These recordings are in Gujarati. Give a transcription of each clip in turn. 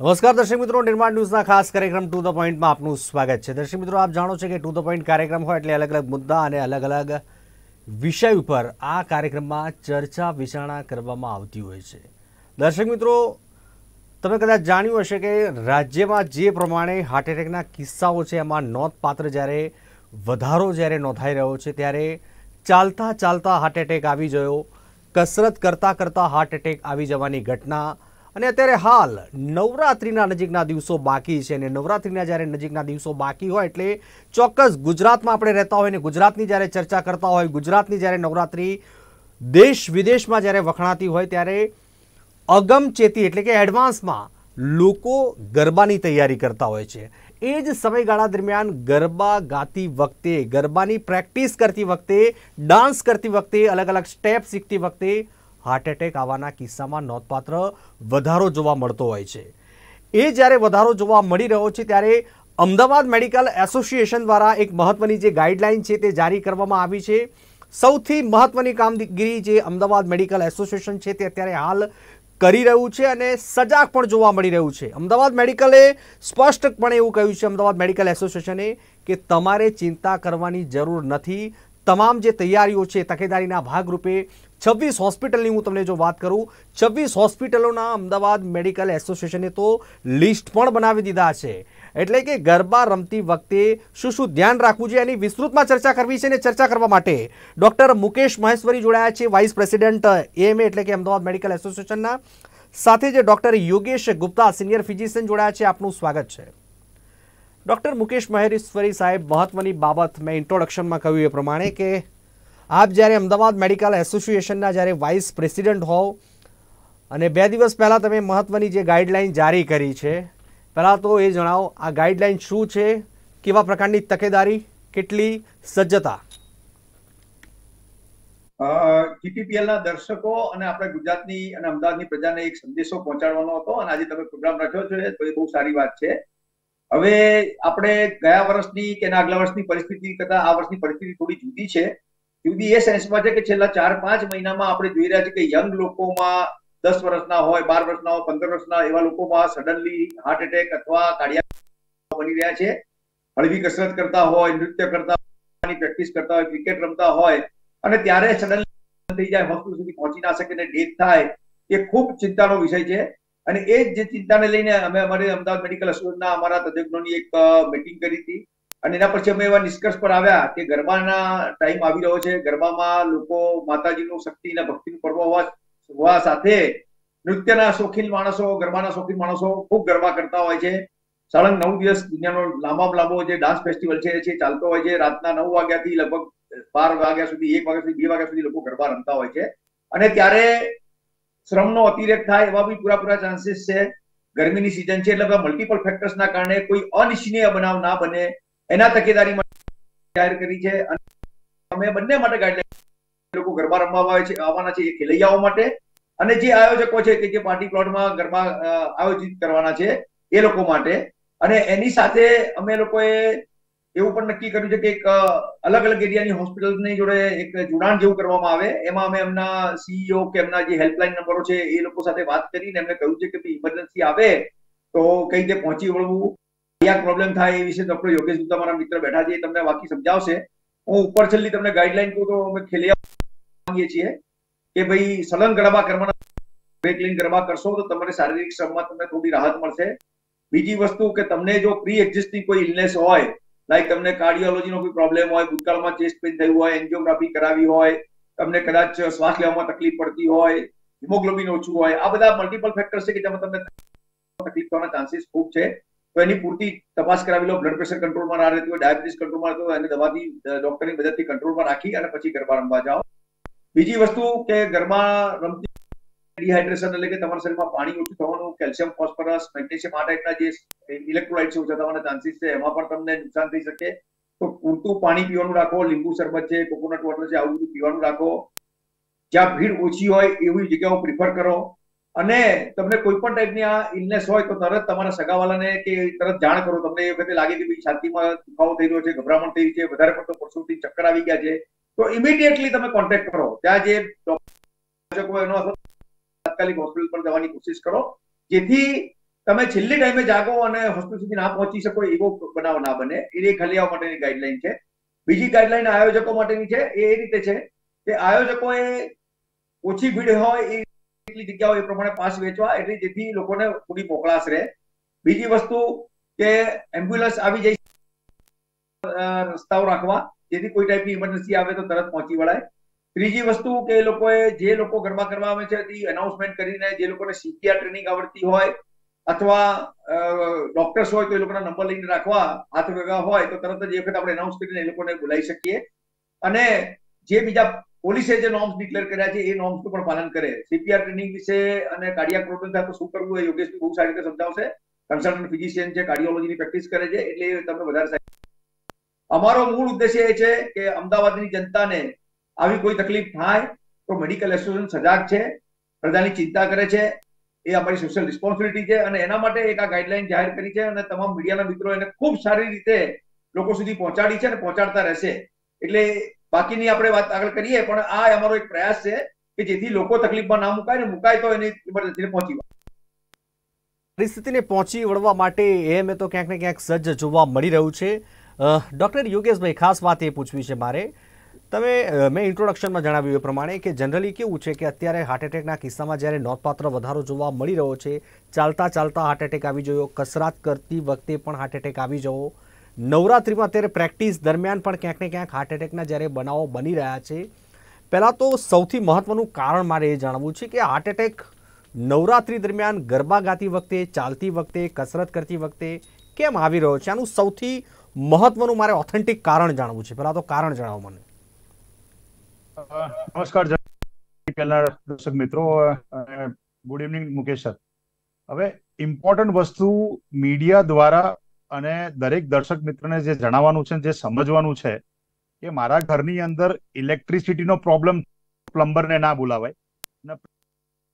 નમસ્કાર, દર્શક મિત્રો. નિર્માણ ન્યૂઝના ખાસ કાર્યક્રમ ટુ ધ પોઈન્ટમાં આપનું સ્વાગત છે. દર્શક મિત્રો, આપ જાણો છો કે ટુ ધ પોઈન્ટ કાર્યક્રમ હોય એટલે અલગ અલગ મુદ્દા અને અલગ અલગ વિષય ઉપર આ કાર્યક્રમમાં ચર્ચા, વિચારણા કરવામાં આવતી હોય છે. દર્શક મિત્રો, તમે કદાચ જાણ્યું હશે કે રાજ્યમાં જે પ્રમાણે હાર્ટ એટેકના કિસ્સાઓ છે, એમાં નોંધપાત્ર જ્યારે વધારો જ્યારે નોંધાઈ રહ્યો છે, ત્યારે ચાલતા ચાલતા હાર્ટ એટેક આવી ગયો. કસરત કરતાં કરતાં હાર્ટ એટેક આવી જવાની ઘટના અને અત્યારે હાલ નવરાત્રિના નજીકના દિવસો બાકી છે અને નવરાત્રિના જ્યારે નજીકના દિવસો બાકી હોય એટલે ચોક્કસ ગુજરાતમાં આપણે રહેતા હોય ને ગુજરાતની જ્યારે ચર્ચા કરતા હોય, ગુજરાતની જ્યારે નવરાત્રિ દેશ વિદેશમાં જ્યારે વખણાતી હોય ત્યારે અગમચેતી એટલે કે એડવાન્સમાં લોકો ગરબાની તૈયારી કરતા હોય છે. એ જ સમયગાળા દરમિયાન ગરબા ગાતી વખતે, ગરબાની પ્રેક્ટિસ કરતી વખતે, ડાન્સ કરતી વખતે અલગ અલગ સ્ટેપ શીખતી વખતે હાર્ટ એટેક આવવાના કિસ્સામાં નોંધપાત્ર વધારો જોવા મળતો હોય છે. એ જ્યારે વધારો જોવા મળી રહ્યો છે, ત્યારે અમદાવાદ મેડિકલ એસોસિએશન દ્વારા એક મહત્વની જે ગાઈડલાઇન છે તે જારી કરવામાં આવી છે. સૌથી મહત્વની કામગીરી જે અમદાવાદ મેડિકલ એસોસિએશન છે તે અત્યારે હાલ કરી રહ્યું છે અને સજાગ પણ જોવા મળી રહ્યું છે. અમદાવાદ મેડિકલે સ્પષ્ટપણે એવું કહ્યું છે અમદાવાદ મેડિકલ એસોસિએશને કે તમારે ચિંતા કરવાની જરૂર નથી. તમામ જે તૈયારીઓ છે, તકેદારીના ભાગરૂપે છવ્વીસ હોસ્પિટલની હું તમને જો વાત કરું, છવ્વીસ હોસ્પિટલોના અમદાવાદ મેડિકલ એસોસિએશને તો લિસ્ટ પણ બનાવી દીધા છે. એટલે કે ગરબા રમતી વખતે શું શું ધ્યાન રાખવું જોઈએ એની વિસ્તૃતમાં ચર્ચા કરવી છે અને ચર્ચા કરવા માટે ડૉક્ટર મુકેશ મહેશ્વરી જોડાયા છે, વાઇસ પ્રેસિડેન્ટ એએમએ એટલે કે અમદાવાદ મેડિકલ એસોસિએશનના. સાથે જે doctor Yogesh Gupta, senior physician જોડાયા છે, આપનું સ્વાગત છે. ડૉક્ટર મુકેશ મહેશ્વરી સાહેબ, મહત્વની બાબત મેં ઇન્ટ્રોડક્શનમાં કહ્યું એ પ્રમાણે કે આપ જ્યારે અમદાવાદ મેડિકલ એસોસિએશનના જ્યારે વાઇસ પ્રેસિડેન્ટ હોવ અને બે દિવસ પહેલાં તમે મહત્વની જે ગાઈડલાઈન જારી કરી છે, પહેલાં તો એ જણાવો, આ ગાઈડલાઇન શું છે, કેવા પ્રકારની તકેદારી, કેટલી સજ્જતા? જીપીપીએલ ના દર્શકો અને આપણે ગુજરાતની અને અમદાવાદની પ્રજાને એક સંદેશો પહોંચાડવાનો હતો અને આજે તમે પ્રોગ્રામ રાખ્યો છો, તો એ બહુ સારી વાત છે. હવે આપણે ગયા વર્ષની કે આગલા વર્ષની પરિસ્થિતિ કરતા આ વર્ષની પરિસ્થિતિ થોડી જુદી છે. જુદી એ સેન્સમાં છે કે છેલ્લા ચાર, પાંચ મહિનામાં આપણે જોઈ રહ્યા છીએ કે યંગ લોકોમાં દસ વર્ષના હોય, બાર વર્ષના હોય, પંદર વર્ષના એવા લોકોમાં સડનલી હાર્ટ એટેક અથવા કાર્ડિયા બની રહ્યા છે. હળવી કસરત કરતા હોય, નૃત્ય કરતા પ્રેક્ટિસ કરતા હોય ક્રિકેટ રમતા હોય, અને ત્યારે સડનલી થઈ જાય હોસ્પિટલ સુધી પહોંચી ના શકે ને ડેથ થાય, એ ખૂબ ચિંતાનો વિષય છે. અને એ જ ચિંતાને લઈને અમે અમારે અમદાવાદ મેડિકલ એસોસિએશનના અમારા તજજ્ઞોની એક મીટિંગ કરી હતી. અને એના પછી અમે એવા નિષ્કર્ષ પર આવ્યા કે ગરબાના ટાઈમ આવી રહ્યો છે. ગરબામાં લોકો માતાજીનું શક્તિ અને ભક્તિનું પર્વ હોવા સાથે નૃત્યના શોખીન માણસો, ગરબાના શોખીન માણસો ખૂબ ગરબા કરતા હોય છે. સળંગ નવ દિવસ દુનિયાનો લાંબા લાંબો જે ડાન્સ ફેસ્ટિવલ છે એ ચાલતો હોય છે, રાતના નવ વાગ્યાથી લગભગ બાર વાગ્યા સુધી, એક વાગ્યા સુધી, બે વાગ્યા સુધી લોકો ગરબા રમતા હોય છે. અને ત્યારે શ્રમનો અતિરેક થાય એવા બી પૂરા પૂરા ચાન્સીસ છે. ગરમીની સિઝન છે એટલે મલ્ટિપલ ફેક્ટર્સના કારણે કોઈ અનિચ્છનીય બનાવ ના બને. એના તકેદારી જાહેર કરી છે અને અમે બંને માટે ગાઈડલાઈન લોકો ગરબા રમવા આવે છે, આવવાના છે એ ખેલૈયાઓ માટે. અને જે આયોજકો છે કે જે પાર્ટી પ્લોટમાં ગરબા આયોજિત કરવાના છે એ લોકો માટે. અને એની સાથે અમે લોકોએ એવું પણ નક્કી કર્યું છે કે એક અલગ અલગ એરિયાની હોસ્પિટલની જોડે એક જોડાણ જેવું કરવામાં આવે. એમાં અમે એમના સીઈઓ કે એમના જે હેલ્પલાઇન નંબરો છે એ લોકો સાથે વાત કરીને એમને કહ્યું છે કે ઇમરજન્સી આવે તો કઈ રીતે પહોંચી વળવું? ક્યાં પ્રોબ્લેમ થાય એ વિશે ડોક્ટર યોગેશ ગુપ્તા મારા મિત્ર બેઠા છે તમને બાકી સમજાવશે. હું ઉપર છેલ્લી તમને ગાઈડલાઈન કહું તો અમે ખેલિયા માંગીએ છીએ કે ભાઈ સલંગ ગરબા કરવાના બ્રેક ગરબા કરશો તો તમારે શારીરિક શ્રમમાં તમને થોડી રાહત મળશે. બીજી વસ્તુ કે તમને જો પ્રી એક્ઝિસ્ટિંગ કોઈ ઇલનેસ હોય લાઈક તમને કાર્ડિયોલોજીનો કોઈ પ્રોબ્લેમ હોય, ભૂતકાળમાં ચેસ્ટ પેઇન થયું હોય એન્જિયોગ્રાફી કરાવી હોય, તમને કદાચ શ્વાસ લેવામાં તકલીફ પડતી હોય હિમોગ્લોબિન ઓછું હોય, આ બધા મલ્ટિપલ ફેક્ટર્સ છે કે જેમાં તમને તકલીફ થવાના ચાન્સીસ ખૂબ છે. તો એની પૂરતી તપાસ કરાવી લો બ્લડ પ્રેશર કંટ્રોલમાં ના રહેતું હોય ડાયાબિટીસ કંટ્રોલમાં રહેતું હોય, એને દવાથી ડોક્ટરની મદદથી કંટ્રોલમાં રાખી અને પછી ગરબા રમવા જાઓ. બીજી વસ્તુ કે ગરબા રમતી ડિહાઇડ્રેશન એટલે કે તમારા શરીરમાં પાણી ઓછું થવાનું કેલ્શિયમ ફોસ્ફરસ મેગ્નેશિયમ આ ટાઈપના જે ઇલેક્ટ્રોલાઇટ્સ ઓછા થવાના ચાન્સીસ છે, એમાં પણ તમને નુકસાન થઈ શકે. તો પૂરતું પાણી પીવાનું રાખો, લીંબુ શરબત છે કોકોનટ વોટર છે, આવું બધું પીવાનું રાખો. જ્યાં ભીડ ઓછી હોય, એવી જગ્યાઓ પ્રિફર કરો. અને તમને કોઈ પણ ટાઈપની આ ઇલનેસ હોય તો તરત તમારા સગાવાલાને કે તરત જાણ કરો. તમને એ વખતે લાગે કે ભાઈ છાતીમાં દુખાવો થઈ રહ્યો છે, ગભરામણ થઈ છે, વધારે પડતો પરસોથી ચક્કર આવી ગયા છે. તો ઇમિડિયેટલી તમે કોન્ટેક્ટ કરો. ત્યાં જે ડોક્ટર એનો તાત્કાલિક હોસ્પિટલ પર જવાની કોશિશ કરો. જેથી તમે છેલ્લી ટાઈમે જાગો અને હોસ્પિટલ સુધી ના પહોંચી શકો એવો બનાવ ના બને. એ ખાલી આવવા માટેની ગાઈડલાઈન છે. બીજી ગાઈડલાઈન આયોજકો માટેની છે. એ રીતે છે કે આયોજકોએ ઓછી ભીડ હોય એ એટલી જગ્યાઓ એ પ્રમાણે પાસ વેચવા એટલે જેથી લોકોને થોડી મોકળાશ રહે. બીજી વસ્તુ કે એમ્બ્યુલન્સ આવી જઈ રસ્તાઓ રાખવા, જેથી કોઈ ટાઈપની ઇમરજન્સી આવે તો તરત પહોંચી વળાય. ત્રીજી વસ્તુ કે એ લોકોએ જે લોકો ગરબા કરવા આવે છે તે એનાઉન્સમેન્ટ કરીને જે લોકોને સીપીઆર ટ્રેનિંગ આવડતી હોય અથવા ડોક્ટર્સ હોય તો એ લોકોના નંબર લઈને રાખવા, હાથ ભેગા હોય તો તરત જ એ વખત આપણે એનાઉન્સ કરીને એ લોકોને બોલાવી શકીએ. અને જે બીજા પોલીસે જે નોર્મ્સ ડિક્લેર કર્યા છે, એ નોર્મ્સનું પણ પાલન કરે. સીપીઆર ટ્રેનિંગ વિશે અને કાર્ડિયાક પ્રોબ્લેમ થાય શું કરવું એ યોગેશ બહુ સારી રીતે સમજાવશે. કન્સલ્ટન્ટ ફિઝિશિયન છે કાર્ડિયોલોજીની પ્રેક્ટિસ કરે છે, એટલે તમને વધારે અમારો મૂળ ઉદ્દેશ્ય એ છે કે અમદાવાદની જનતાને આવી કોઈ તકલીફ થાય, તો મેડિકલ એસોસિએશન સજાગ છે, પ્રજાની ચિંતા કરે છે, એ અમારી સોશિયલ રિસ્પોન્સિબિલિટી છે, અને એના માટે એક આ ગાઈડલાઈન જાહેર કરી છે, અને તમામ મીડિયાના મિત્રો એને ખૂબ સારી રીતે લોકો સુધી પહોંચાડી છે અને પહોંચાડતા રહેશે. એટલે બાકીની આપણે વાત આગળ કરીએ, પણ આ અમારો એક પ્રયાસ છે કે જેથી લોકો તકલીફમાં ના મુકાય ને મુકાય તો એની ઇમરજન્સીને પહોંચી પરિસ્થિતિને પહોંચી વળવા માટે એમ તો ક્યાંક ને ક્યાંક સજ્જ જોવા મળી રહ્યું છે. ડૉક્ટર યોગેશભાઈ, ખાસ વાત એ પૂછવી છે મારે. તમે મેં ઇન્ટ્રોડક્શનમાં જણાવ્યું એ પ્રમાણે કે જનરલી કેવું છે કે અત્યારે હાર્ટ એટેકના કિસ્સામાં જ્યારે નોંધપાત્ર વધારો જોવા મળી રહ્યો છે, ચાલતા ચાલતા હાર્ટ એટેક આવી જવો કસરત કરતી વખતે પણ હાર્ટ એટેક આવી જવો નવરાત્રિમાં અત્યારે પ્રેક્ટિસ દરમિયાન પણ ક્યાંક ને ક્યાંક હાર્ટ એટેકના જ્યારે બનાવો બની રહ્યા છે. પહેલાં તો સૌથી મહત્વનું કારણ મારે એ જાણવું છે કે હાર્ટ એટેક નવરાત્રિ દરમિયાન ગરબા ગાતી વખતે, ચાલતી વખતે, કસરત કરતી વખતે કેમ આવી રહ્યો છે? આનું સૌથી મહત્વનું મારે ઓથેન્ટિક કારણ જાણવું છે. પહેલા તો કારણ જણાવો મને. નમસ્કાર પહેલા દર્શક મિત્રો ગુડ ઇવનિંગ મુકેશ સર. હવે ઇમ્પોર્ટન્ટ વસ્તુ મીડિયા દ્વારા અને દરેક દર્શક મિત્રને જે જણાવવાનું છે, જે સમજવાનું છે, કે મારા ઘરની અંદર ઇલેક્ટ્રિસિટીનો પ્રોબ્લેમ પ્લમ્બરને ના બોલાવાય.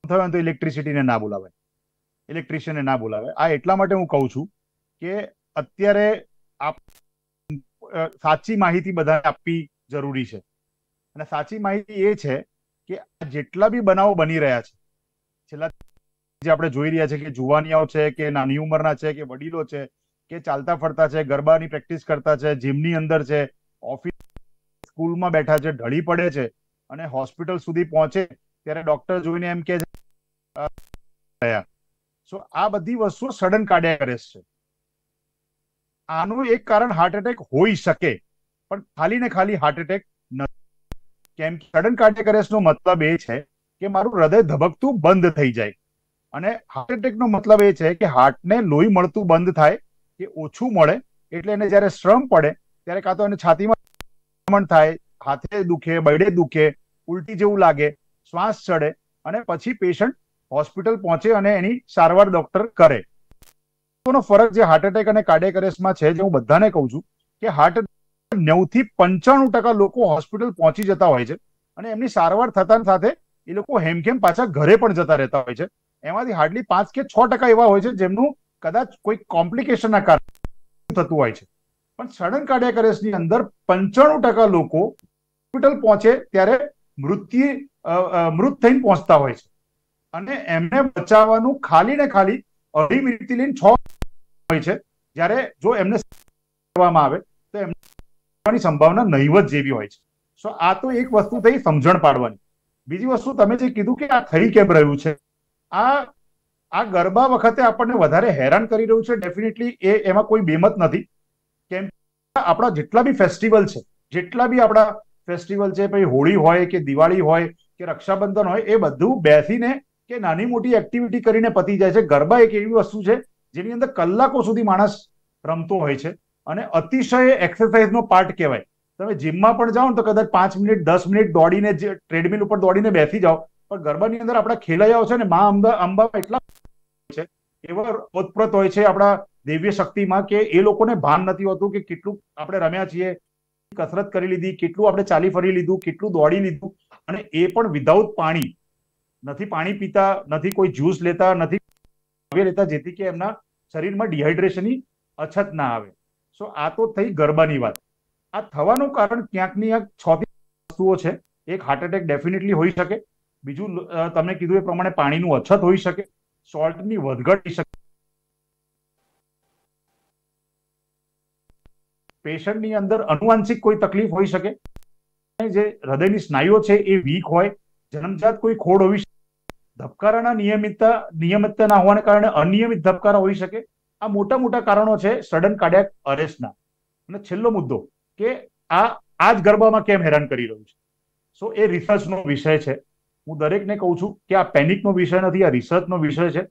થયો તો ઇલેક્ટ્રિસિટીને ના બોલાવાય. ઇલેક્ટ્રિશિયનને ના બોલાવે આ એટલા માટે હું કહું છું કે અત્યારે આપ સાચી માહિતી બધાને આપવી જરૂરી છે. અને સાચી માહિતી એ છે કે જેટલા બી બનાવો બની રહ્યા છે, છેલ્લા જે આપણે જોઈ રહ્યા છે કે જુવાનિયાઓ છે, કે નાની ઉંમરના છે, કે વડીલો છે કે ચાલતા ફરતા છે, ગરબાની પ્રેક્ટિસ કરતા છે, જીમની અંદર છે, ઓફિસ સ્કૂલમાં બેઠા છે, ઢળી પડે છે અને હોસ્પિટલ સુધી પહોંચે ત્યારે ડોક્ટર જોઈને એમ કે સો આ બધી વસ્તુઓ સડન કાર્ડિયાક અરેસ્ટ છે. આનું એક કારણ હાર્ટ એટેક હોઈ શકે, પણ ખાલી ને ખાલી હાર્ટ એટેક નથી. કેમ કે સડન કાર્ડિયાક અરેસ્ટનો મતલબ એ છે કે મારું હૃદય ધબકતું બંધ થઈ જાય. અને હાર્ટ એટેકનો મતલબ એ છે કે હાર્ટને લોહી મળતું બંધ થાય કે ઓછું મળે, એટલે એને જ્યારે શ્રમ પડે, ત્યારે કાં તો એને છાતીમાં થાય, હાથે દુખે બળે દુખે, ઉલટી જેવું લાગે, શ્વાસ ચડે અને પછી પેશન્ટ હોસ્પિટલ પહોંચે અને એની સારવાર ડોક્ટર કરે. નો ફરક જે હાર્ટ એટેક અને કાર્ડિયક અરેસ્ટમાં છે, જે હું બધાને કહું છું, કે હાર્ટ નવથી પંચાણું ટકા લોકો હોસ્પિટલ પહોંચી જતા હોય છે અને એમની સારવાર થતા સાથે એ લોકો હેમખેમ પાછા ઘરે પણ જતા રહેતા હોય છે. એમાંથી હાર્ડલી પાંચ કે છ ટકા એવા હોય છે જેમનું કદાચ કોઈ કોમ્પ્લિકેશનના કારણે થતું હોય છે. પણ સડન કાર્ડિયક અરેસ્ટની અંદર પંચાણું ટકા લોકો હોસ્પિટલ પહોંચે ત્યારે મૃત્યુ મૃત થઈને પહોંચતા હોય છે. અને એમને બચાવવાનું ખાલી ને ખાલી અઢી મિનિટથી લઈને છ હોય છે. જ્યારે જો એમને કરવામાં આવે, તો એમની સંભાવના નહીવત જેવી હોય છે. સો આ તો એક વસ્તુ થઈ સમજણ પાડવાની. બીજી વસ્તુ તમે જે કીધું કે આ થઈ કેમ રહ્યું છે, આ આ ગરબા વખતે આપણને વધારે હેરાન કરી રહ્યું છે. ડેફિનેટલી એ એમાં કોઈ બેમત નથી. કેમ આપણા જેટલા બી ફેસ્ટિવલ છે, જેટલા બી આપણા ફેસ્ટિવલ છે, પછી હોળી હોય કે દિવાળી હોય કે રક્ષાબંધન હોય, એ બધું બેસીને કે નાની મોટી એક્ટિવિટી કરીને પતી જાય છે. ગરબા એક એવી વસ્તુ છે, જેની અંદર કલાકો સુધી માણસ રમતો હોય છે. અને અતિશય એક્સરસાઇઝનો પાર્ટ કહેવાય. તમે જીમમાં પણ જાઓ ને તો કદાચ પાંચ મિનિટ, દસ મિનિટ દોડીને જે ટ્રેડમિલ ઉપર દોડીને બેસી જાઓ, પણ ગરબાની અંદર આપણા ખેલૈયાઓ છે ને, મા અંબા અંબા એટલા એવા ઓતપ્રત હોય છે આપણા દિવ્ય શક્તિમાં કે એ લોકોને ભાન નથી હોતું કે કેટલું આપણે રમ્યા છીએ, કસરત કરી લીધી, કેટલું આપણે ચાલી ફરી લીધું, કેટલું દોડી લીધું. અને એ પણ વિધાઉટ પાણી. નથી પાણી પીતા, નથી કોઈ જ્યુસ લેતા, નથી લેતા, જેથી કે એમના શરીરમાં ડિહાઇડ્રેશનની અછત ના આવે. સો આ તો થઈ ગરબાની વાત. આ થવાનું કારણ ક્યાંકની આ છ વસ્તુઓ છે. એક હાર્ટ એટેક ડેફિનેટલી હોઈ શકે. બીજું તમે કીધું એ પ્રમાણે પાણીનું અછત હોઈ શકે. સોલ્ટની વધઘટ શકે પેશન્ટની અંદર અનુવાંશિક કોઈ તકલીફ હોઈ શકે. જે હૃદયની સ્નાયુઓ છે એ વીક હોય, જન્મજાત કોઈ ખોડ હોવી શકે ધબકારાના નિયમિતતા નિયમિતતા ના હોવાને કારણે અનિયમિત ધબકારા હોઈ શકે. આ મોટા મોટા કારણો છે સડન કાર્ડિયાક અરેસ્ટના. અને છેલ્લો મુદ્દો કે આ આ જ ગરબામાં કેમ હેરાન કરી રહ્યું છે? સો એ રિસર્ચનો વિષય છે. હું દરેકને કહું છું કે આ પેનિકનો વિષય નથી, આ રિસર્ચનો વિષય છે.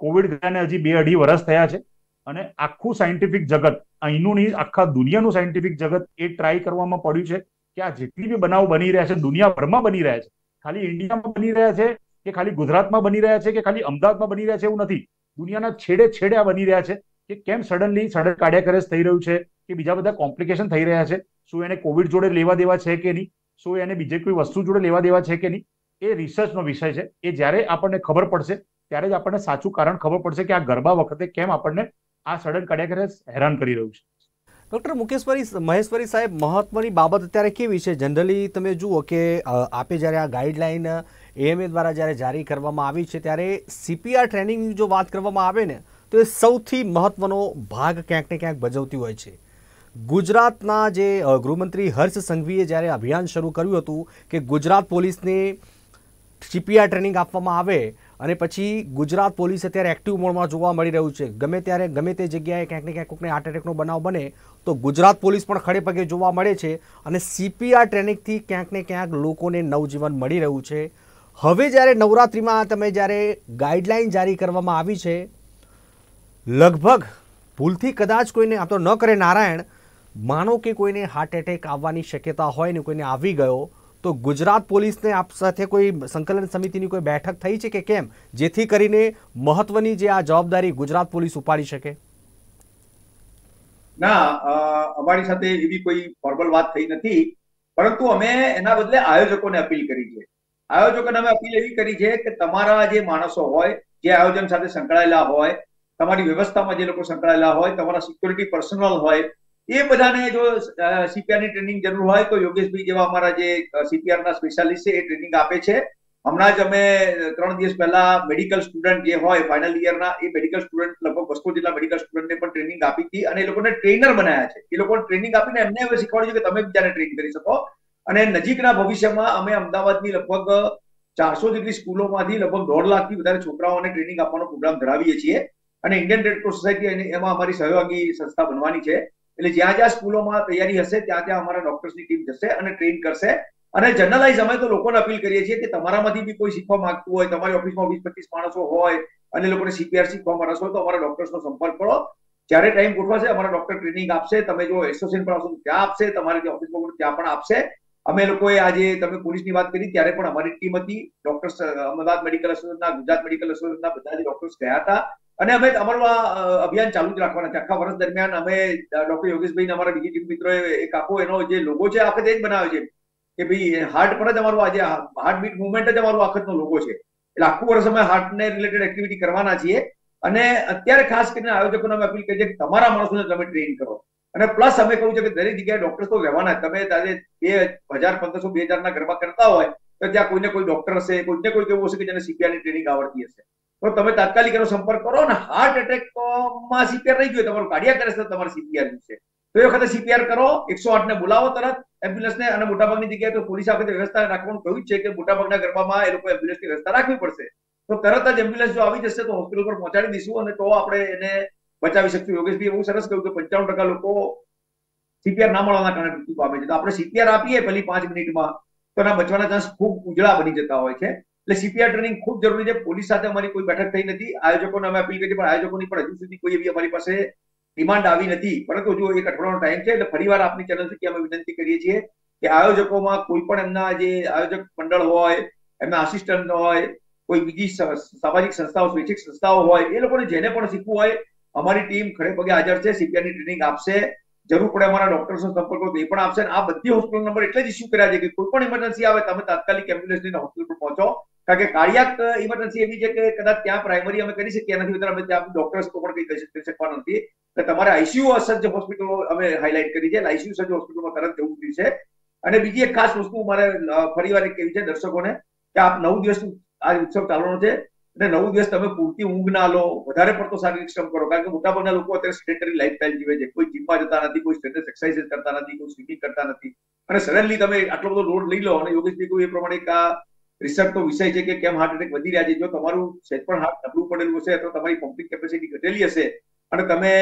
કોવિડ ગયાને હજી બે અઢી વર્ષ થયા છે અને આખું સાયન્ટિફિક જગત, અહીંનું નહીં, આખા દુનિયાનું સાયન્ટિફિક જગત એ ટ્રાય કરવામાં પડ્યું છે કે આ જેટલી બી બનાવ બની રહ્યા છે, દુનિયાભરમાં બની રહ્યા છે. ખાલી ઇન્ડિયામાં બની રહ્યા છે કે ખાલી ગુજરાતમાં બની રહ્યા છે કે ખાલી અમદાવાદમાં બની રહ્યા છે એવું નથી. દુનિયાના છેડે છેડે આ બની રહ્યા છે કે કેમ સડનલી સડન કાર્ડિયાક અરેસ્ટ થઈ રહ્યું છે કે બીજા બધા કોમ્પ્લિકેશન થઈ રહ્યા છે? શું એને કોવિડ જોડે લેવા દેવા છે કે નહીં? શું એને બીજે કોઈ વસ્તુ જોડે લેવા દેવા છે કે નહીં? એ રિસર્ચનો વિષય છે. એ જ્યારે આપણને ખબર પડશે, ત્યારે જ આપણને સાચું કારણ ખબર પડશે કે આ ગરબા વખતે કેમ આપણને આ સડન કાર્ડિયાક હેરાન કરી રહ્યું છે. ડૉક્ટર મુકેશ્વરી મહેશ્વરી સાહેબ, મહત્વની બાબત અત્યારે કેવી છે? જનરલી તમે જુઓ કે આપે જ્યારે આ ગાઈડલાઈન એએમએ દ્વારા જ્યારે જારી કરવામાં આવી છે, ત્યારે સીપીઆર ટ્રેનિંગની જો વાત કરવામાં આવે ને, તો એ સૌથી મહત્વનો ભાગ ક્યાંક ને ક્યાંક ભજવતી હોય છે. ગુજરાતના જે ગૃહમંત્રી હર્ષ સંઘવીએ જ્યારે અભિયાન શરૂ કર્યું હતું કે ગુજરાત પોલીસને સીપીઆર ટ્રેનિંગ આપવામાં આવે અને પછી ગુજરાત પોલીસ અત્યારે એક્ટિવ મોડમાં જોવા મળી રહ્યું છે. ગમે ત્યારે, ગમે તે જગ્યાએ ક્યાંક ને ક્યાંક કોઈકને હાર્ટ એટેકનો બનાવ બને, તો ગુજરાત પોલીસ પણ ખડે પગે જોવા મળે છે અને સીપીઆર ટ્રેનિંગથી ક્યાંક ને ક્યાંક લોકોને નવજીવન મળી રહ્યું છે. હવે જ્યારે નવરાત્રિમાં તમે જ્યારે ગાઈડલાઇન જારી કરવામાં આવી છે, લગભગ ભૂલથી કદાચ કોઈને આ તો ન કરે નારાયણ, માનો કે કોઈને હાર્ટ એટેક આવવાની શક્યતા હોય ને કોઈને આવી ગયો તો ગુજરાત પોલીસને આપ સાથે કોઈ સંકલન સમિતિની કોઈ બેઠક થઈ છે કે કેમ? જેથી કરીને મહત્વની જે આ જવાબદારી ગુજરાત પોલીસ ઉપાડી શકે. ના અમારી સાથે એવી કોઈ ફોર્મલ વાત થઈ નથી. પરંતુ અમે એના બદલે આયોજકોને અપીલ કરી છે. આયોજકોને અમે અપીલ એવી કરી છે કે તમારા જે માણસો હોય, જે આયોજન સાથે સંકળાયેલા હોય, તમારી વ્યવસ્થામાં જે લોકો સંકળાયેલા હોય, તમારા સિક્યોરિટી પર્સનલ હોય એ બધાને જો સીપીઆરની ટ્રેનિંગ જરૂર હોય તો યોગેશભાઈ જેવા અમારા જે સીપીઆર ના સ્પેશિયાલિસ્ટ છે, એ ટ્રેનિંગ આપે છે. હમણાં જ અમે ત્રણ દિવસ પહેલા મેડિકલ સ્ટુડન્ટ જે હોય ફાઇનલ યરના એ મેડિકલ સ્ટુડન્ટ લગભગ બસો જેટલા મેડિકલ સ્ટુડન્ટને પણ ટ્રેનિંગ આપી હતી અને એ લોકોને ટ્રેનર બનાયા છે. એ લોકોને ટ્રેનિંગ આપીને એમને હવે શીખવાડ્યું કે તમે બીજાને ટ્રેન કરી શકો. અને નજીકના ભવિષ્યમાં અમે અમદાવાદની લગભગ ચારસો જેટલી સ્કૂલોમાંથી લગભગ દોઢ લાખથી વધારે છોકરાઓને ટ્રેનિંગ આપવાનો પ્રોગ્રામ ધરાવીએ છીએ. અને ઇન્ડિયન રેડ ક્રોસ સોસાયટી એમાં અમારી સહયોગી સંસ્થા બનવાની છે. એટલે જ્યાં જ્યાં સ્કૂલોમાં તૈયારી હશે, ત્યાં ત્યાં અમારા ડોક્ટર્સની ટીમ જશે અને ટ્રેન કરશે. અને જનરલાઇઝ અમે તો લોકોને અપીલ કરીએ છીએ કે તમારામાંથી બી કોઈ શીખવા માંગતું હોય, તમારી ઓફિસમાં વીસ પચીસ માણસો હોય અને લોકોને સીપીઆર શીખવામાં રસ હોય તો અમારા ડોક્ટર્સનો સંપર્ક કરો. જ્યારે ટાઈમ ગોઠવાશે, અમારા ડોક્ટર ટ્રેનિંગ આપશે, તમે જો એસોસિએશન પર આવશો ત્યાં આપશે, તમારે જે ઓફિસમાં ત્યાં પણ આપશે. અમે લોકોએ આજે તમે પોલીસની વાત કરી, ત્યારે પણ અમારી ટીમ હતી, ડોક્ટર્સ અમદાવાદ મેડિકલ એસોસિએશનના, ગુજરાત મેડિકલ એસોસિએશનના બધા જ ડોક્ટર્સ ગયા હતા. અને અમે અમારું અભિયાન ચાલુ જ રાખવાના છે. આખા વર્ષ દરમિયાન અમે ડોક્ટર યોગેશભાઈ અમારા બીજી ટીમ મિત્રોએ એક આખો એનો જે લોગો છે, આખે જ બનાવ્યો છે. કે ભાઈ હાર્ટ પર જ અમારું આજે હાર્ટ બીટ મુવમેન્ટ જ અમારું આખતનો લોગો છે. એટલે આખું વર્ષ અમે હાર્ટને રિલેટેડ એક્ટિવિટી કરવાના છીએ. અને અત્યારે ખાસ કરીને આયોજકોને અમે અપીલ કરીએ કે તમારા માણસોને તમે ટ્રેન કરો. અને પ્લસ અમે કહું છું કે દરેક જગ્યાએ ડોક્ટર્સ તો રહેવાના તમે તારે બે હજાર પંદરસો, બે હજારના ગરબા કરતા હોય, તો ત્યાં કોઈને કોઈ ડોક્ટર હશે, કોઈને કોઈ એવું હશે કે જેને સીપીઆરની ટ્રેનિંગ આવડતી હશે. તો તમે તાત્કાલિક એનો સંપર્ક કરો ને હાર્ટ એટેકમાં સીપીઆર રહી ગયું તમારું કાર્ડિયા કરે તમારે સીપીઆર છે તો એ વખતે સીપીઆર કરો, એકસો આઠ ને બોલાવો તરત એમ્બ્યુલન્સ ને અને મોટાભાગની જગ્યાએ તો પોલીસ આપણે વ્યવસ્થા રાખવાનું કહ્યું છે કે મોટાભાગના ગરબામાં એ લોકો એમ્બ્યુલન્સની વ્યવસ્થા રાખવી પડશે. તો તરત જ એમ્બ્યુલન્સ જો આવી જશે તો હોસ્પિટલ પર પહોંચાડી દઈશું અને તો આપણે એને બચાવી શકશું. યોગેશભાઈ બહુ સરસ કહ્યું કે પંચાવન ટકા લોકો સીપીઆર ના મળવાના કારણે મૃત્યુ પામે છે. તો આપણે સીપીઆર આપીએ પહેલી પાંચ મિનિટમાં તો એના બચવાના ચાન્સ ખૂબ ઉજળા બની જતા હોય છે. એટલે સીપીઆર ટ્રેનિંગ ખૂબ જરૂરી છે. પોલીસ સાથે અમારી કોઈ બેઠક થઈ નથી. આયોજકોને અમે અપીલ કરી પણ આયોજકોની પણ હજુ સુધી કોઈ એવી અમારી પાસે ડિમાન્ડ આવી નથી. પરંતુ જો એક અઠવાડિયાનો ટાઈમ છે, એટલે ફરીવાર આપની ચેનલ થકી અમે વિનંતી કરીએ છીએ કે આયોજકોમાં કોઈ પણ એમના જે આયોજક મંડળ હોય, એમના આસિસ્ટન્ટ હોય, કોઈ બીજી સામાજિક સંસ્થાઓ, સ્વૈચ્છિક સંસ્થાઓ હોય, એ લોકોને જેને પણ શીખવું હોય, અમારી ટીમ ખડે પગે હાજર છે સીપીઆરની ટ્રેનિંગ આપશે. જરૂર પડે અમારા ડોક્ટર્સ નો સંપર્ક કરો, તો એ પણ આપશે. આ બધી હોસ્પિટલ નંબર એટલે જ ઇસ્યુ કર્યા છે કે કોઈ પણ ઇમરજન્સી આવે, તમે તાત્કાલિક એમ્બ્યુલન્સ લઈને હોસ્પિટલ પર પહોંચો. કારણ કે કાર્ડિયાક ઇમરજન્સી એવી છે કે કદાચ ત્યાં પ્રાઇમરી અમે કરી શકીએ નથી અમે ત્યાં ડોક્ટર્સ તો પણ કઈ કરી શકવાના નથી. કે તમારે આઈસીયુ અસજ્જ હોસ્પિટલો અમે હાઇલાઇટ કરી છે આઈસીયુ સજ્જ હોસ્પિટલમાં તરત જવું છે. અને બીજી એક ખાસ વસ્તુ મારે ફરીવાર એક કેવી છે દર્શકોને, કે આપ નવ દિવસ આ ઉત્સવ ચાલવાનો છે, અને નવ દિવસ તમે પૂરતી ઊંઘ ના લો, વધારે પડતો શારીરિક શ્રમ કરો, કારણ કે મોટાભાગના લોકો અત્યારે સેડેન્ટરી લાઈફસ્ટાઈલ જીવે છે. કોઈ જીમમાં જતા નથી, કોઈ સ્ટેટસ એક્સરસાઇઝ કરતા નથી, કોઈ સ્વિમિંગ કરતા નથી. અને સડનલી તમે આટલો બધો લોડ લઈ લો અને યોગેશભાઈ કોઈ એ પ્રમાણે આ રિસર્ચ તો વિષય છે કે કેમ હાર્ટ એટેક વધી રહ્યા છે. જો તમારું સહેજ પણ હાર્ટ નબળું પડેલું હશે અથવા તમારી પમ્પિંગ કેપેસિટી ઘટેલી હશે. અને તમે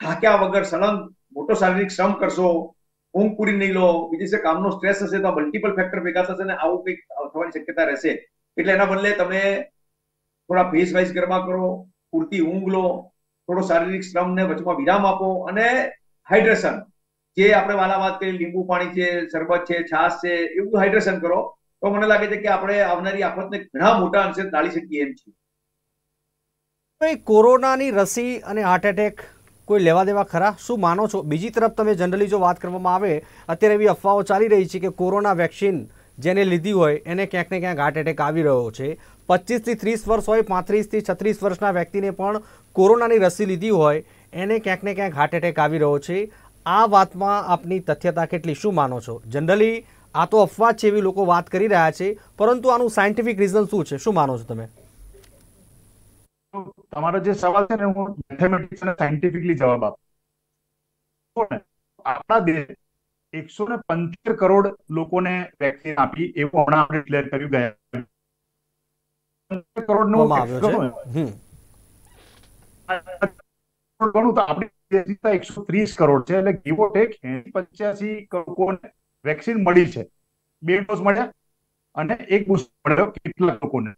થાક્યા વગર સળંગ, મોટો શારીરિક શ્રમ કરશો, ઊંઘ પૂરી નહીં લો, બીજી છે કામનો સ્ટ્રેસ હશે, તો મલ્ટિપલ ફેક્ટર ભેગા થશે ને આવું કંઈક થવાની શક્યતા રહેશે. એટલે એના બદલે તમે થોડા ફેસ વાઇઝ ગરબા કરો, પૂરતી ઊંઘ લો, થોડો શારીરિક શ્રમ ને વચમાં વિરામ આપો અને હાઇડ્રેશન જે આપણે વાલા વાત કરી, લીંબુ પાણી છે, શરબત છે, છાશ છે એવું હાઇડ્રેશન કરો. તો મને લાગે છે કે આપણે આવનારી આફતને ઘણા મોટા અંશે ટાળી શકીએ એમ છીએ કોરોનાની રસી અને હાર્ટ એટેક કોઈ લેવા દેવા ખરા? શું માનો છો? બીજી તરફ તમે જનરલી જો વાત કરવામાં આવે, અત્યારે એવી અફવાઓ ચાલી રહી છે કે કોરોના વેક્સિન જેને લીધી હોય, એને ક્યાંક ને ક્યાંક હાર્ટ એટેક આવી રહ્યો છે. પચીસથી ત્રીસ વર્ષ હોય, પાંત્રીસથી છત્રીસ વર્ષના વ્યક્તિને પણ કોરોનાની રસી લીધી હોય, એને ક્યાંક ને ક્યાંક હાર્ટ એટેક આવી રહ્યો છે. આ વાતમાં આપની તથ્યતા કેટલી? શું માનો છો? જનરલી આ તો અફવાજ છે એવી લોકો વાત કરી રહ્યા છે પરંતુ આનું સાયન્ટિફિક રીઝન શું છે? શું માનો છો તમે? તમારો જે સવાલ છે ને હું મેથેમેટિક્સ અને સાયન્ટિફિકલી જવાબ આપું. આપણા દેશ એકસો ને પંચોતેર કરોડ લોકોને વેક્સિન આપી એવું હમણાં આપણે ડિક્લેર કર્યું ગયા કરોડનું ગણું તો આપણી એકસો ત્રીસ કરોડ છે એટલે ગીવો ટેક પંચ્યાસી લોકોને વેક્સિન મળી છે. બે ડોઝ મળ્યા અને એક બુસ્ટર મળ્યો કેટલા લોકોને.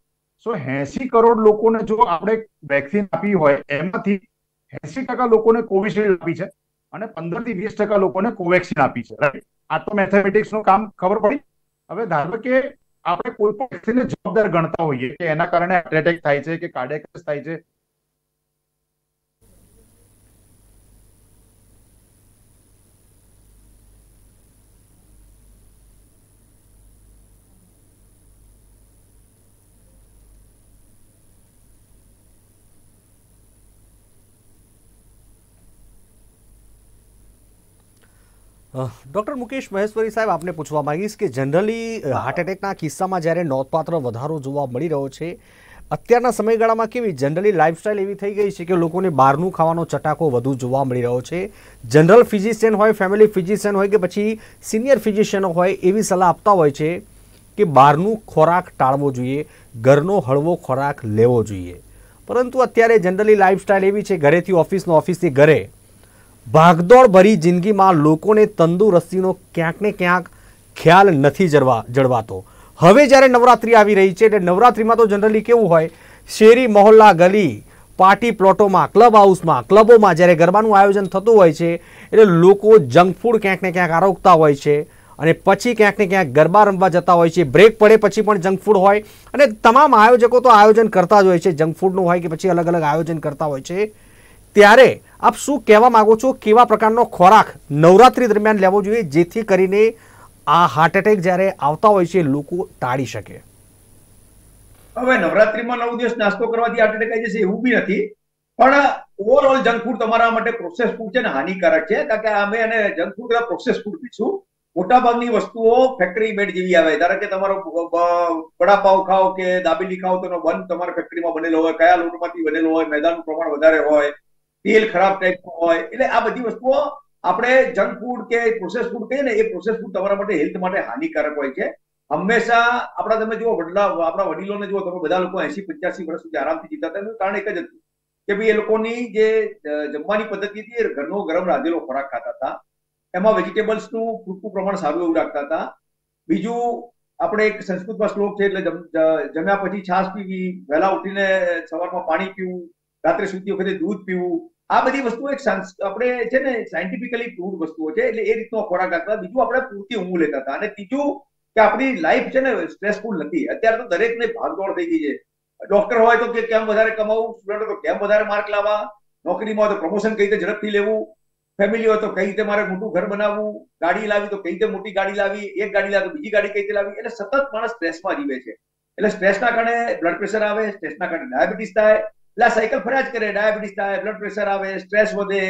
સો એસી કરોડ લોકોને જો આપણે વેક્સિન આપી હોય એમાંથી એસી ટકા લોકોને કોવિશિલ્ડ આપી છે અને પંદરથી વીસ ટકા લોકોને કોવેક્સિન આપી છે. આ તો મેથેમેટિક્સનું કામ ખબર પડી. હવે ધારો કે આપણે કોઈ પણ વેક્સિનને જવાબદાર ગણતા હોઈએ કે એના કારણે હાર્ટ એટેક થાય છે કે કાર્ડિયક થાય છે ડૉક્ટર મુકેશ મહેશ્વરી સાહેબ, આપને પૂછવા માંગીશ કે જનરલી હાર્ટ એટેકના કિસ્સામાં જ્યારે નોંધપાત્ર વધારો જોવા મળી રહ્યો છે, અત્યારના સમયગાળામાં કેવી જનરલી લાઇફસ્ટાઇલ એવી થઈ ગઈ છે કે લોકોને બહારનું ખાવાનો ચટાકો વધુ જોવા મળી રહ્યો છે? જનરલ ફિઝિશિયન હોય ફેમિલી ફિઝિશિયન હોય કે પછી સિનિયર ફિઝિશિયનો હોય, એવી સલાહ આપતા હોય છે કે બહારનું ખોરાક ટાળવો જોઈએ, ઘરનો હળવો ખોરાક લેવો જોઈએ. પરંતુ અત્યારે જનરલી લાઇફસ્ટાઇલ એવી છે, ઘરેથી ઓફિસનો ઓફિસથી ઘરે ભાગદોડ ભરી જિંદગીમાં લોકોને તંદુરસ્તીનો ક્યાંક ને ક્યાંક ખ્યાલ નથી જળવા, જળવાતો. હવે જ્યારે નવરાત્રિ આવી રહી છે એટલે નવરાત્રિમાં તો જનરલી કેવું હોય, શેરી, મહોલ્લા, ગલી, પાર્ટી પ્લોટોમાં, ક્લબ હાઉસમાં, ક્લબોમાં જ્યારે ગરબાનું આયોજન થતું હોય છે, એટલે લોકો જંક ફૂડ ક્યાંક ને ક્યાંક આરોગતા હોય છે અને પછી ક્યાંક ને ક્યાંક ગરબા રમવા જતા હોય છે. બ્રેક પડે પછી પણ જંક ફૂડ હોય અને તમામ આયોજકો તો આયોજન કરતા જ હોય છે. જંક ફૂડનું હોય કે પછી અલગ અલગ આયોજન કરતા હોય છે. ત્યારે આપ શું કહેવા માગો છો? કેવા પ્રકારનો ખોરાક નવરાત્રી દરમિયાન લેવો જોઈએ જેથી કરીને આ હાર્ટ એટેક જ્યારે આવતા હોય છે, લોકો ટાળી શકે? હવે નવરાત્રીમાં નવ દિવસ નાસ્તો કરવાથી હાર્ટ એટેક આવી જશે એવું બી નથી. પણ ઓવરઓલ જંક ફૂડ તમારા માટે પ્રોસેસ ફૂડ છે ને હાનિકારક છે. કારણ કે અમે એને જંક ફૂડ પ્રોસેસ ફૂડ પીશું. મોટાભાગની વસ્તુઓ ફેક્ટરી મેડ જેવી આવે. ધારો કે તમારો વડાપાવ ખાઓ કે દાબેલી ખાઓ તો બન તમારા ફેક્ટરીમાં બનેલો હોય, કયા લોટમાંથી બનેલો હોય, મેદાનનું પ્રમાણ વધારે હોય તેલ ખરાબ ટાઈપનું હોય, એટલે આ બધી વસ્તુઓ આપણે જંક ફૂડ કે પ્રોસેસ ફૂડ કહીએ ને, એ પ્રોસેસ ફૂડ તમારા માટે હેલ્થ માટે હાનિકારક હોય છે. હંમેશા આપણા તમે જુઓ વડલા, આપણા વડીલોને જુઓ, તમે બધા લોકો એસી પંચ્યાસી વર્ષ સુધી આરામથી જીતા હતા. કારણ એક જ હતું કે ભાઈ એ લોકોની જે જમવાની પદ્ધતિ હતી, એ ઘરનો ગરમ રાંધેલો ખોરાક ખાતા હતા. એમાં વેજીટેબલ્સનું પૂરતું પ્રમાણ સારું એવું રાખતા હતા. બીજું, આપણે એક સંસ્કૃતમાં શ્લોક છે, એટલે જમ્યા પછી છાશ પીવી, વહેલા ઉઠીને સવારમાં પાણી પીવું રાત્રે સૂતી વખતે દૂધ પીવું, આ બધી વસ્તુઓ એક આપણે છે ને સાયન્ટિફિકલી પ્રૂવ વસ્તુઓ છે, એટલે એ રીતનો ખોરાક રાખતા બીજું આપણે પૂરતી ઊંઘ લેતા હતા. અને ત્રીજું કે આપણી લાઈફ છે ને સ્ટ્રેસફુલ નથી. અત્યારે તો દરેકને ભાગદોડ થઈ ગઈ છે. ડોક્ટર હોય તો કે કેમ વધારે કમાવું? સ્ટુડન્ટ તો કેમ વધારે માર્ક લાવવા? નોકરીમાં હોય તો પ્રમોશન કઈ રીતે ઝડપથી લેવું? ફેમિલી હોય તો કઈ રીતે મારે મોટું ઘર બનાવવું? ગાડી લાવી તો કઈ રીતે મોટી ગાડી લાવી? એક ગાડી લાવી બીજી ગાડી કઈ રીતે લાવી? એટલે સતત માણસ સ્ટ્રેસમાં જીવે છે. એટલે સ્ટ્રેસના કારણે બ્લડ પ્રેશર આવે સ્ટ્રેસના કારણે ડાયાબિટીસ થાય એટલે આ સાયકલ ફર્યા જ કરે ડાયાબિટીસ થાય બ્લડ પ્રેશર આવે સ્ટ્રેસ વધે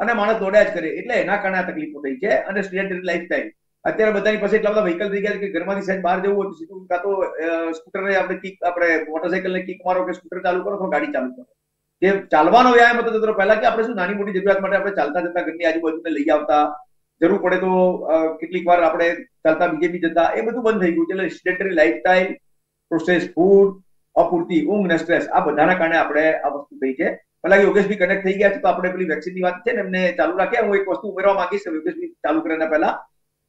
અને માણસ દોડ્યા જ કરે. એટલે એના કારણે તકલીફો થઈ છે અને સ્ટેડરી લાઈફસ્ટાઈલ અત્યારે બધાની પાસે એટલા બધા વ્હીકલ થઈ ગયા છે કે ઘરમાંથી સાહેબ બહાર જવું હોય તો સીધું કાં તો સ્કૂટર આપણે કિક આપણે મોટરસાઇકલ ને કિક મારો કે સ્કૂટર ચાલુ કરો તો ગાડી ચાલુ કરો. જે ચાલવાનો વ્યાયામ હતો તો પહેલા કે આપણે શું નાની મોટી જરૂરિયાત માટે આપણે ચાલતા જતા ઘરની આજુબાજુને લઈ આવતા, જરૂર પડે તો કેટલીક વાર આપણે ચાલતા બીજે બી જતા, એ બધું બંધ થઈ ગયું છે. એટલે સિડેન્ટરી લાઈફસ્ટાઈલ પ્રોસેસ ફૂડ અપૂરતી, ઊંઘ ને સ્ટ્રેસ આ બધાના કારણે આપણે આ વસ્તુ થઈ છે. પેલા યોગેશભાઈ કનેક્ટ થઈ ગયા છે, તો આપણે પેલી વેક્સિનની વાત છે ને, એમને ચાલુ રાખીએ હું એક વસ્તુ ઉમેરવા માંગીશ યોગેશભાઈ ચાલુ કરે પહેલા,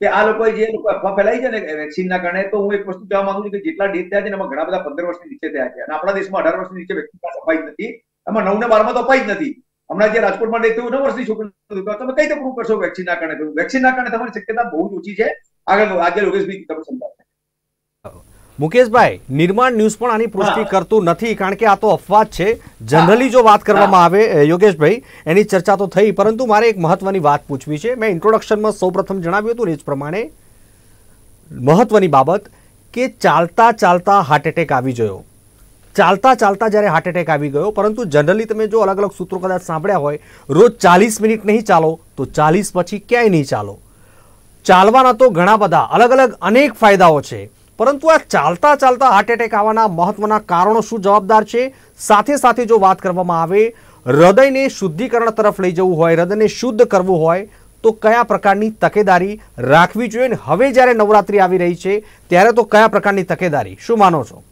કે આ લોકો જે લોકો અફવા ફેલાઈ છે ને વેક્સિનના કારણે, તો હું એક વસ્તુ કહેવા માંગુ છું કે જેટલા ડેથ થયા છે એમાં ઘણા બધા પંદર વર્ષની નીચે થયા છે. અને આપણા દેશમાં અઢાર વર્ષની નીચે વેક્સિન અપાઈ નથી. એમાં નવ ને બારમાં તો અપાઈ જ નથી. હમણાં જે રાજકોટમાં ડેથ થયું, નવ વર્ષની છોકરી તમે કઈ રીતે પ્રૂવ કરશો વેક્સિનના કારણે? થયું વેક્સિનના કારણે તમારી શક્યતા બહુ જ ઓછી છે. આગળ આજે યોગેશભાઈ તમે સમજાવશે મુકેશભાઈ નિર્માણ ન્યૂઝ પણ આની પુષ્ટિ કરતું નથી કારણ કે આ તો અફવાજ છે. જનરલી જો વાત કરવામાં આવે યોગેશભાઈ એની ચર્ચા તો થઈ પરંતુ મારે એક મહત્વની વાત પૂછવી છે. મેં ઇન્ટ્રોડક્શનમાં સૌપ્રથમ જણાવ્યું હતું ને એ જ પ્રમાણે મહત્વની બાબત કે ચાલતા ચાલતા હાર્ટ એટેક આવી ગયો. ચાલતા ચાલતા જ્યારે હાર્ટ એટેક આવી ગયો પરંતુ જનરલી તમે જો અલગ અલગ સૂત્રો કદાચ સાંભળ્યા હોય રોજ ચાલીસ મિનિટ નહીં ચાલો તો ચાલીસ પછી ક્યાંય નહીં ચાલો. ચાલવાના તો ઘણા બધા અલગ અલગ અનેક ફાયદાઓ છે. પરંતુ આ ચાલતા ચાલતા હાર્ટ એટેક આવવાના મહત્વના કારણો શું જવાબદાર છે? સાથે સાથે જો વાત કરવામાં આવે, હૃદયને શુદ્ધિકરણ તરફ લઈ જવું હોય, હૃદયને શુદ્ધ કરવું હોય, તો કયા પ્રકારની તકેદારી રાખવી જોઈએ ને હવે જ્યારે નવરાત્રી આવી રહી છે, ત્યારે તો કયા પ્રકારની તકેદારી? શું માનો છો?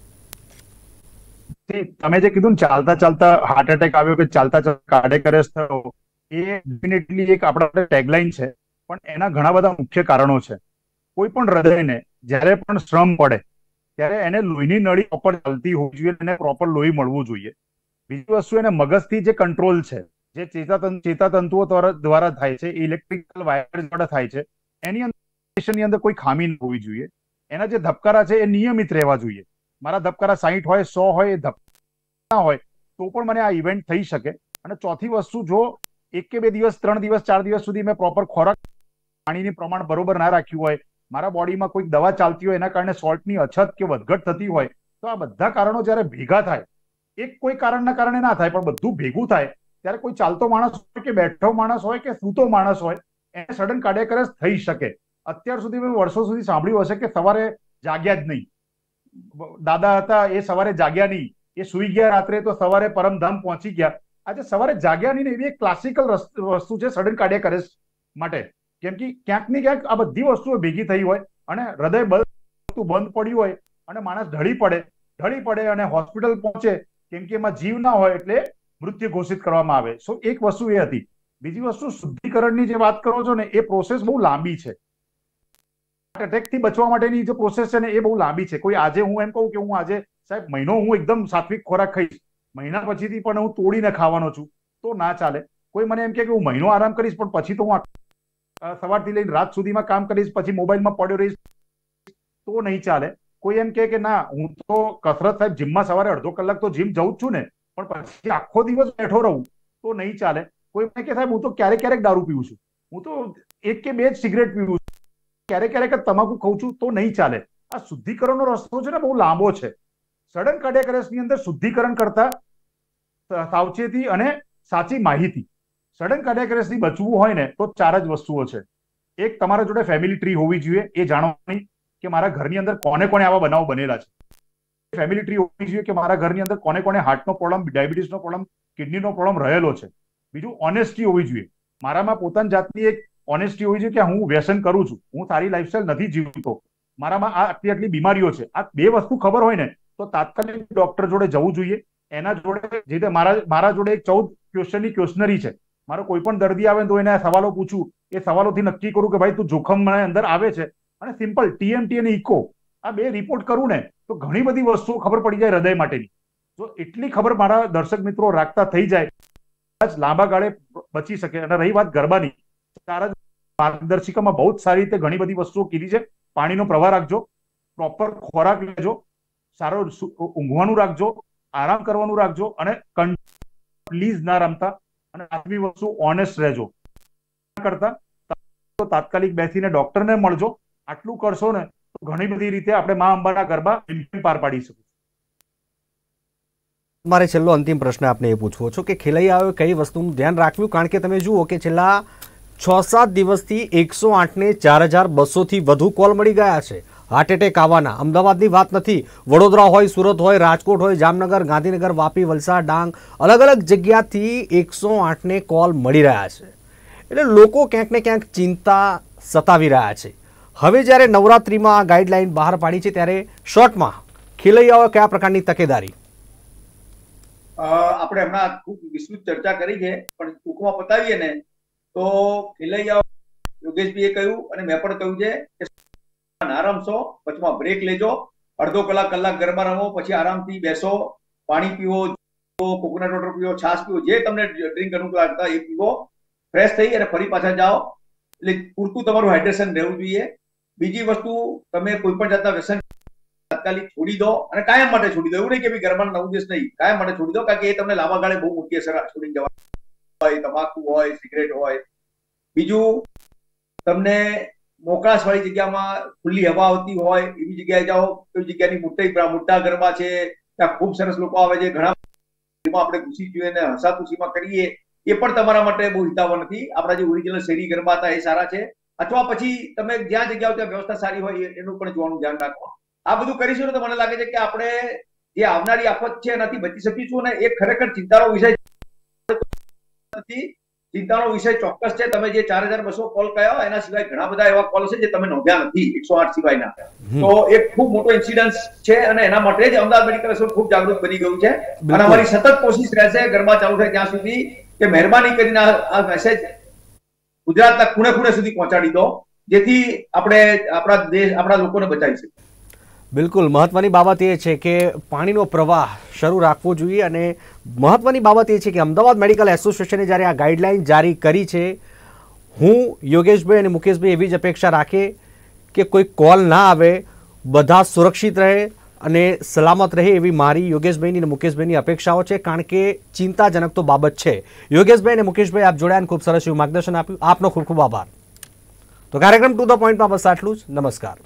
તમે જે કીધું ચાલતા ચાલતા હાર્ટ એટેક આવ્યો કે ચાલતા ચાલતા કાર્ડિયક અરેસ્ટ થયો, એ ડેફિનેટલી એક આપણા ટેગલાઇન છે. પણ એના ઘણા બધા મુખ્ય કારણો છે. કોઈ પણ હૃદયને જ્યારે પણ શ્રમ પડે, ત્યારે એને લોહીની નળી પ્રોપર ચાલતી હોવી જોઈએ એને પ્રોપર લોહી મળવું જોઈએ. બીજી વસ્તુ, એને મગજથી જે કંટ્રોલ છે, જે ચેતાતંતુ, ચેતાતંતુઓ દ્વારા થાય છે ઇલેક્ટ્રિકલ વાયર દ્વારા થાય છે, એની અંદર અંદર કોઈ ખામી ન હોવી જોઈએ. એના જે ધબકારા છે, એ નિયમિત રહેવા જોઈએ. મારા ધબકારા સાહીઠ હોય, સો હોય, એ ધબકારા હોય, તો પણ મને આ ઇવેન્ટ થઈ શકે. અને ચોથી વસ્તુ, જો એક કે બે દિવસ, ત્રણ દિવસ, ચાર દિવસ સુધી મેં પ્રોપર ખોરાક પાણીની પ્રમાણ બરોબર ના રાખ્યું હોય મારા બોડીમાં કોઈક દવા ચાલતી હોય, એના કારણે સોલ્ટની અછત કે વધઘટ થતી હોય, તો આ બધા કારણો જ્યારે ભેગા થાય, એક કોઈ કારણના કારણે ના થાય, પણ બધું ભેગું થાય, ત્યારે કોઈ ચાલતો માણસ હોય કે બેઠો માણસ હોય કે સૂતો માણસ હોય, એને સડન કાર્ડિયક થઈ શકે. અત્યાર સુધી મેં વર્ષો સુધી સાંભળ્યું હશે કે સવારે જાગ્યા જ નહીં. દાદા હતા, એ સવારે જાગ્યા નહીં. એ સુઈ ગયા રાત્રે તો સવારે પરમધામ પહોંચી ગયા. આજે સવારે જાગ્યા નહીં એવી એક ક્લાસિકલ વસ્તુ છે સડન કાર્ડિયક માટે. કેમ કે ક્યાંક ને ક્યાંક આ બધી વસ્તુઓ ભેગી થઈ હોય અને હૃદય બંધ પડ્યું હોય અને માણસ ઢળી પડે ઢળી પડે અને હોસ્પિટલ પહોંચે, કેમ કે એમાં જીવ ના હોય એટલે મૃત્યુ ઘોષિત કરવામાં આવે. સો એક વસ્તુ એ હતી. બીજી વસ્તુ, શુદ્ધિકરણની જે વાત કરો છો ને, એ પ્રોસેસ બહુ લાંબી છે. અટેકથી બચવા માટેની જે પ્રોસેસ છે ને, એ બહુ લાંબી છે. કોઈ આજે હું એમ કહું કે હું આજે, સાહેબ, મહિનો હું એકદમ સાત્વિક ખોરાક ખાઈશ. મહિના પછીથી પણ હું તોડીને ખાવાનો છું. તો ના ચાલે. કોઈ મને એમ કે હું મહિનો આરામ કરીશ, પણ પછી તો હું સવારથી લઈને રાત સુધીમાં કામ કરીશ, પછી મોબાઈલમાં પડ્યો રહીશ, તો નહીં ચાલે. કોઈ એમ કે, ના, હું તો કસરત સાહેબ જીમમાં સવારે અડધો કલાક તો જીમ જઉં જ છું ને, પણ પછી આખો દિવસ બેઠો રહું, તો નહીં ચાલે. કોઈ કે, સાહેબ, હું તો ક્યારેક ક્યારેક દારૂ પીવું છું. હું તો એક કે બે જ સિગરેટ પીવું છું. ક્યારેક ક્યારેક તમાકુ ખાઉં છું, તો નહીં ચાલે. આ શુદ્ધિકરણનો રસ્તો છે ને બહુ લાંબો છે. સડન કાર્ડિયકની અંદર શુદ્ધિકરણ કરતા સાવચેતી અને સાચી માહિતી. સડન કાર્ડિયક બચવું હોય ને, તો ચાર જ વસ્તુઓ છે. એક, તમારા જોડે ફેમિલી ટ્રી હોવી જોઈએ, એ જાણવાની કે મારા ઘરની અંદર કોને કોને આવા બનાવ બનેલા છે. ફેમિલી ટ્રી હોવી જોઈએ કે મારા ઘરની અંદર કોને કોને હાર્ટનો પ્રોબ્લમ ડાયાબિટીસનો પ્રોબ્લમ કિડનીનો પ્રોબ્લમ રહેલો છે. બીજું ઓનેસ્ટી હોવી જોઈએ. મારામાં પોતાની જાતની એક ઓનેસ્ટી હોવી જોઈએ કે હું વ્યસન કરું છું. હું સારી લાઈફસ્ટાઈલ નથી જીવતો. મારામાં આ આટલી આટલી બીમારીઓ છે. આ બે વસ્તુ ખબર હોય ને, તો તાત્કાલિક ડોક્ટર જોડે જવું જોઈએ. એના જોડે જે મારા મારા જોડે એક ચૌદ ક્વેશ્ચનની ક્વેશ્ચનરી છે. મારો કોઈ પણ દર્દી આવે તો એને સવાલો પૂછું. એ સવાલોથી નક્કી કરું કે ભાઈ તું જોખમ અંદર આવે છે. અને સિમ્પલ ટીએમટી અને ઇકો આ બે રિપોર્ટ કરું ને તો ઘણી બધી વસ્તુઓ ખબર પડી જાય હૃદય માટેની. જો એટલી ખબર મારા દર્શક મિત્રો રાખતા થઈ જાય લાંબા ગાળે બચી શકે. અને રહી વાત ગરબાની. ચાર માર્ગદર્શિકામાં બહુ જ સારી રીતે ઘણી બધી વસ્તુઓ કીધી છે. પાણીનો પ્રવાહ રાખજો. પ્રોપર ખોરાક લેજો. સારો ઊંઘવાનું રાખજો. આરામ કરવાનું રાખજો. અને પ્લીઝ ના રમતા. અને આવી વસ્તુ ઓનેસ્ટ રહેજો. કરતા તાત્કાલિક બેસીને ડોક્ટરને મળજો. આટલું કરશો ને તો ઘણી બધી રીતે આપણે મા અંબાના ગરબા પાર પાડી શકું મારે છેલ્લો અંતિમ પ્રશ્ન આપને એ પૂછવો છો કે ખેલૈયાઓએ કઈ વસ્તુનું ધ્યાન રાખ્યું? કારણ કે તમે જુઓ કે છેલ્લા છ સાત દિવસથી એકસો આઠને ચાર હજાર બસોથી વધુ કોલ મળી ગયા છે. હાર્ટ એટેક આવવાના. અમદાવાદની વાત નથી. વડોદરા હોય, સુરત હોય, રાજકોટ હોય, જામનગર, ગાંધીનગર, વાપી, વલસાડ, ડાંગ અલગ અલગ જગ્યાથી એકસો આઠને કોલ મળી રહ્યા છે. એટલે લોકો ક્યાંક ને ક્યાંક ચિંતા સતાવી રહ્યા છે. હવે જ્યારે નવરાત્રિમાં આ ગાઈડલાઈન બહાર પાડી છે, ત્યારે શોર્ટમાં ખેલૈયાઓ કયા પ્રકારની તકેદારી? આપણે હમણાં ખૂબ વિસ્તૃત ચર્ચા કરી છે, પણ ટૂંકમાં બતાવીએ ને, તો ખેલૈયાઓ યોગેશભાઈએ કહ્યું અને મેં પણ કહ્યું છે કે ના પછીમાં બ્રેક લેજો. અડધો કલાક કલાક ગરબા રમો પછી આરામથી બેસો, પાણી પીવો કોકોનટ વોટર પીવો, છાશ પીવો, જે તમને ડ્રિંક અનુકૂળ લાગતા એ પીવો. ફ્રેશ થઈ અને ફરી પાછા જાઓ. એટલે પૂરતું તમારું હાઇડ્રેશન રહેવું જોઈએ. બીજી વસ્તુ, તમે કોઈ પણ જાતના વ્યસન તાત્કાલિક છોડી દો અને કાયમ માટે છોડી દો. એવું નહીં કે ભાઈ ગરબાનો નવ દિવસ નહીં. કાયમ માટે છોડી દો, કારણ કે એ તમને લાંબા ગાળે બહુ મોટી અસર છોડી જવા હોય, તમાકુ હોય સિગરેટ હોય. બીજું, તમને મોકળાશ વાળી જગ્યામાં ખુલ્લી હવા આવતી હોય, એવી જગ્યાએ જાઓ કોઈ જગ્યાની મોટી મોટા ગરબા છે, ત્યાં ખૂબ સરસ લોકો આવે છે, ઘણા આપણે ઘૂસી જોઈએ અને હસાતુસીમાં કરીએ, એ પણ તમારા માટે બહુ હિતાવહ નથી. આપણા જે ઓરિજિનલ શેરી ગરબા હતા એ સારા છે. અથવા પછી તમે જ્યાં જગ્યાઓ ત્યાં વ્યવસ્થા સારી હોય એનું પણ જોવાનું ધ્યાન રાખો. આ બધું કરીશું તો મને લાગે છે કે આપણે જે આવનારી આફત છે એનાથી બચી શકીશું અને એ ખરેખર ચિંતાનો વિષય નથી. ચિંતાનો વિષય ચોક્કસ છે. તમે જે ચાર હજાર બસો કોલ કયા એના સિવાય ઘણા બધા એવા કોલ છે જે તમે નોંધ્યા નથી. એકસો આઠ સિવાયના. તો એક ખૂબ મોટો ઇન્સિડન્સ છે અને એના માટે જ અમદાવાદ મેડિકલ એસોસિએશન ખૂબ જાગૃત બની ગયું છે. અને અમારી સતત કોશિશ રહેશે ઘરમાં ચાલુ થાય ત્યાં સુધી કે મહેરબાની કરીને આ મેસેજ ગુજરાતના ખૂણે ખૂણે સુધી પહોંચાડી દો જેથી આપણે આપણા દેશ આપણા લોકોને બચાવી શકીએ. બિલકુલ. મહત્વની બાબત એ છે કે પાણીનો પ્રવાહ શરૂ રાખવો જોઈએ અને મહત્વની બાબત એ છે કે અમદાવાદ મેડિકલ એસોસિએશને જ્યારે આ ગાઈડલાઇન જારી કરી છે, હું યોગેશભાઈ અને મુકેશભાઈ એવી જ અપેક્ષા રાખે કે કોઈ કોલ ના આવે, બધા સુરક્ષિત રહે અને સલામત રહે એવી મારી યોગેશભાઈની અને મુકેશભાઈની અપેક્ષાઓ છે, કારણ કે ચિંતાજનક તો બાબત છે. યોગેશભાઈ અને મુકેશભાઈ, આપ જોડાયા ખૂબ સરસ એવું માર્ગદર્શન આપ્યું. આપનો ખૂબ ખૂબ આભાર. તો કાર્યક્રમ ટુ ધ પોઈન્ટમાં બસ આટલું જ. નમસ્કાર.